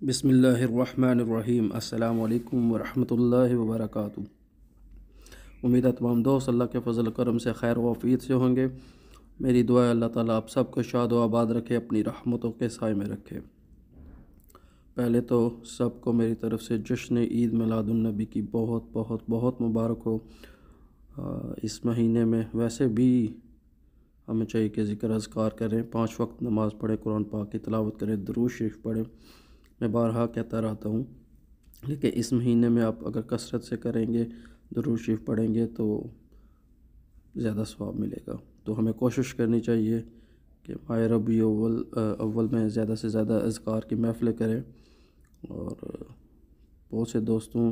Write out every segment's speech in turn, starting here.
बिसमीम अल्लाम वरहमतुल्लाहि वबरकातुहू। उम्मीद है तमाम दोस्त अल्लाह के फजल करम से खैर वफ़ीत से होंगे। मेरी दुआ अल्लाह ताला आप सबको शाद आबाद रखे, अपनी रहमतों के साय में रखे। पहले तो सबको मेरी तरफ़ से जश्न ईद मिलादुलनबी की बहुत बहुत बहुत मुबारक हो। इस महीने में वैसे भी हमें चाहिए कि ज़िक्र अजकार करें, पाँच वक्त नमाज़ पढ़ें, कुरान पाक की तलावत करें दरूज शरीफ पढ़ें। मैं बारहा कहता रहता हूँ, लेकिन इस महीने में आप अगर कसरत से करेंगे दरूज शरीफ पढ़ेंगे तो ज़्यादा स्वाब मिलेगा। तो हमें कोशिश करनी चाहिए कि माह रबी अव्वल अव्वल में ज़्यादा से ज़्यादा अजकार की महफ़िल करें। और बहुत से दोस्तों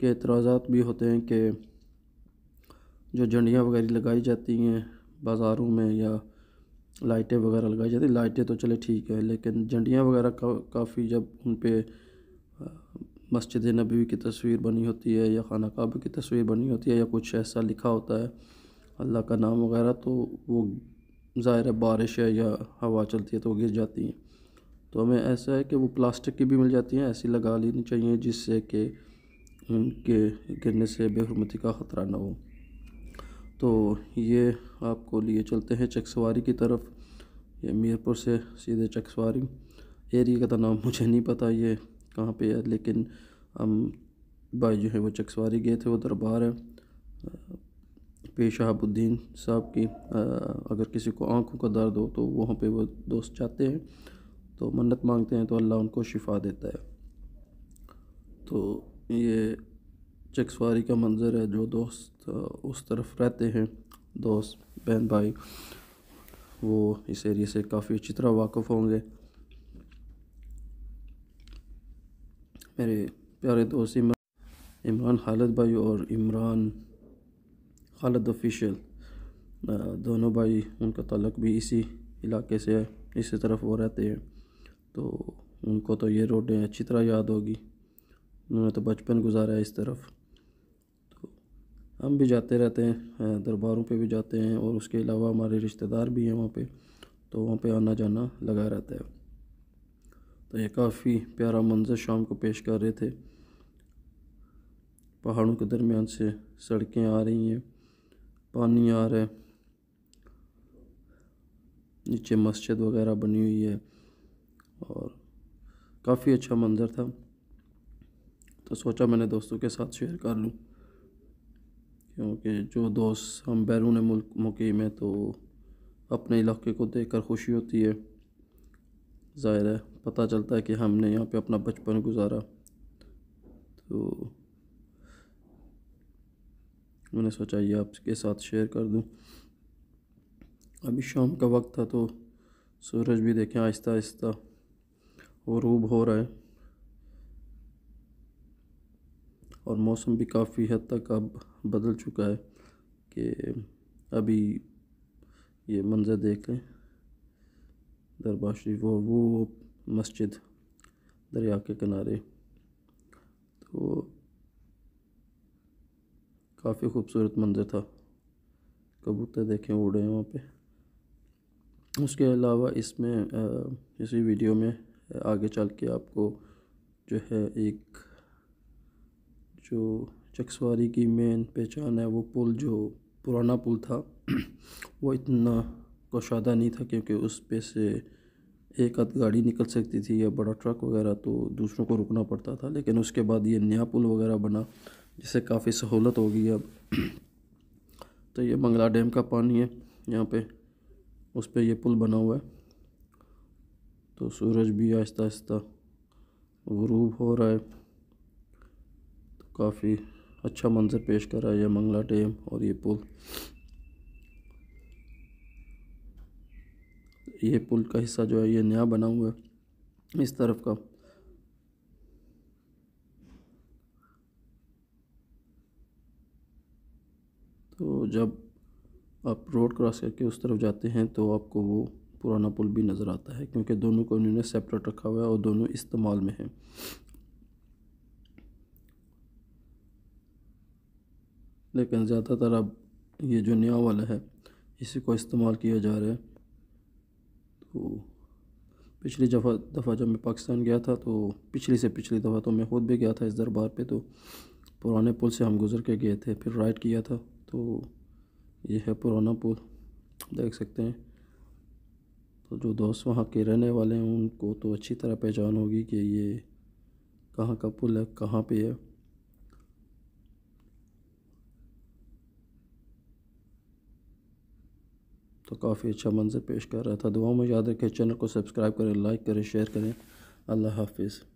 के एतराज़ा भी होते हैं कि जो झंडियाँ वगैरह लगाई जाती हैं बाज़ारों में या लाइटें वगैरह लगाई जाती लाइटें तो चले ठीक है, लेकिन झंडियाँ वगैरह का, काफ़ी जब उन पर मस्जिद नबी की तस्वीर बनी होती है या खाना काबा की तस्वीर बनी होती है या कुछ ऐसा लिखा होता है, अल्लाह का नाम वगैरह तो वो ज़ाहिर है बारिश है या हवा चलती है तो गिर जाती हैं। तो हमें ऐसा है कि वो प्लास्टिक की भी मिल जाती हैं, ऐसी लगा लेनी चाहिए जिससे कि उनके गिरने से बेहरमती का ख़तरा ना हो। तो ये आपको लिए चलते हैं चकसवारी की तरफ़। ये मीरपुर से सीधे चकसवारी। एरिया का तो नाम मुझे नहीं पता ये कहाँ पे है, लेकिन हम भाई जो है वो चकसवारी गए थे, वो दरबार है। पेश शहाबुद्दीन साहब की अगर किसी को आँखों का दर्द हो तो वहाँ पे वो दोस्त जाते हैं। तो मन्नत मांगते हैं तो अल्लाह उनको शिफा देता है। तो ये चकसवारी का मंज़र है, जो दोस्त, उस तरफ़ रहते हैं। दोस्त, बहन भाई, वो इस एरिए से काफ़ी अच्छी तरह वाकफ़ होंगे। मेरे प्यारे दोस्त इमरान इमरान खालिद भाई और इमरान खालद ऑफिशियल दोनों भाई, उनका तलक भी इसी इलाके से है, इसी तरफ़ वो रहते हैं। तो उनको तो ये रोडें अच्छी तरह याद होगी। उन्होंने तो बचपन गुजारा है इस तरफ़। हम भी जाते रहते हैं दरबारों पे भी जाते हैं और उसके अलावा हमारे रिश्तेदार भी हैं वहाँ पे तो वहाँ पे आना जाना लगा रहता है। तो ये काफ़ी प्यारा मंज़र शाम को पेश कर रहे थे। पहाड़ों के दरमियान से सड़कें आ रही हैं, पानी आ रहा है, नीचे मस्जिद वगैरह बनी हुई है और काफ़ी अच्छा मंज़र था। तो सोचा मैंने दोस्तों के साथ शेयर कर लूँ। क्योंकि जो दोस्त हम बैरून मुल्क मुकीम है तो अपने इलाके को देख कर खुशी होती है। ज़ाहिर है, पता चलता है कि हमने यहाँ पे अपना बचपन गुजारा। तो मैंने सोचा ये आपके साथ शेयर कर दूँ। अभी शाम का वक्त था तो सूरज भी देखें आहिस्ता आहिस्ता रूब हो रहा है। और मौसम भी काफ़ी हद तक अब बदल चुका है कि अभी ये मंज़र देख लें दरबार शरीफ और वो मस्जिद दरिया के किनारे। तो काफ़ी खूबसूरत मंज़र था। कबूतर देखें, उड़े हैं वहाँ पे। उसके अलावा इसमें इसी वीडियो में आगे चल के आपको जो है एक जो चकसवारी की मेन पहचान है वो पुल जो पुराना पुल था, वो इतना कुशादा नहीं था क्योंकि उस पे से एक आध गाड़ी निकल सकती थी या बड़ा ट्रक वगैरह तो दूसरों को रुकना पड़ता था। लेकिन उसके बाद ये नया पुल वगैरह बना, जिससे काफ़ी सहूलत हो गई अब। तो ये मंगला डैम का पानी है, यहाँ पे उस पर यह पुल बना हुआ है। तो सूरज भी आहिस्ता आहिस्ता गरूब हो रहा है। काफ़ी अच्छा मंजर पेश कर रहा है ये मंगला डैम और ये पुल। ये पुल का हिस्सा जो है ये नया बना हुआ है, इस तरफ़ का। तो जब आप रोड क्रॉस करके उस तरफ़ जाते हैं तो आपको वो पुराना पुल भी नज़र आता है, क्योंकि दोनों को इन्होंने सेपरेट रखा हुआ है और दोनों इस्तेमाल में हैं। लेकिन ज़्यादातर अब ये जो नया वाला है, इसी को इस्तेमाल किया जा रहा है। तो पिछली दफ़ा दफ़ा जब मैं पाकिस्तान गया था तो पिछली से पिछली दफ़ा तो मैं खुद भी गया था इस दरबार पे तो पुराने पुल से हम गुज़र के गए थे, फिर राइड किया था। तो ये है पुराना पुल, देख सकते हैं। तो जो दोस्त वहाँ के रहने वाले हैं, उनको तो अच्छी तरह पहचान होगी कि ये कहाँ का पुल है, कहाँ पे है। तो काफ़ी अच्छा मंजर पेश कर रहा था। दुआ में याद रखें, चैनल को सब्सक्राइब करें, लाइक करें, शेयर करें। अल्लाह हाफिज़।